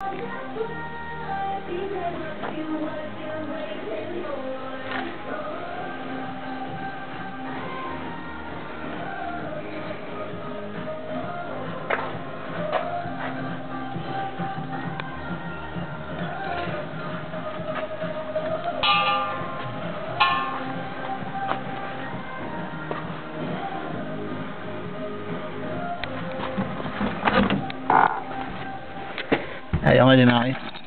Ayaw nga din ako eh.